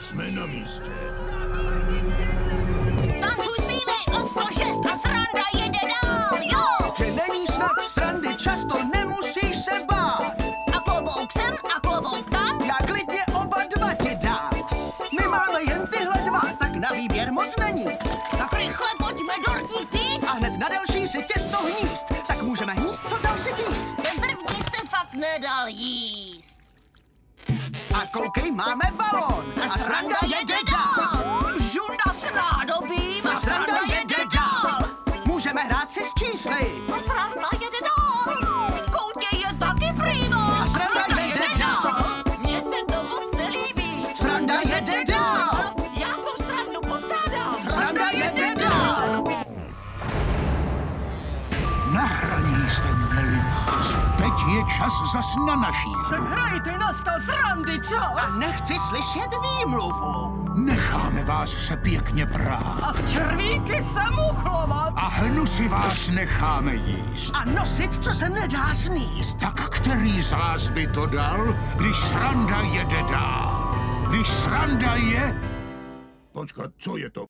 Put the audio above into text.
Jsme na místě. Tancuj zpívej o 106 a sranda jede dál, jo! Že není snad srandy, často nemusíš se bát. A klobouk sem a klobouk tam, Já klidně oba dva ti dám. My máme jen tyhle dva, tak na výběr moc není. tak rychle pojďme dortí pít. A hned na další si těsno hnízd, tak můžeme hnízd, co dal si píct. Ten první se fakt nedal jíst. Koukej, máme balón. A sranda jede dál. Žunda s nádobím A sranda jede dál. Můžeme hrát si s čísly. A sranda jede jste měli nás. Teď je čas zas na naší. Tak hrajte na sta srandy A čas! nechci slyšet výmluvu. Necháme vás se pěkně prát. A v červíky se muchlovat! A hnusy vás necháme jíst. A nosit, co se nedá sníst. Tak který z vás by to dal, když sranda jede dál? Když sranda je... Počkat, co je to?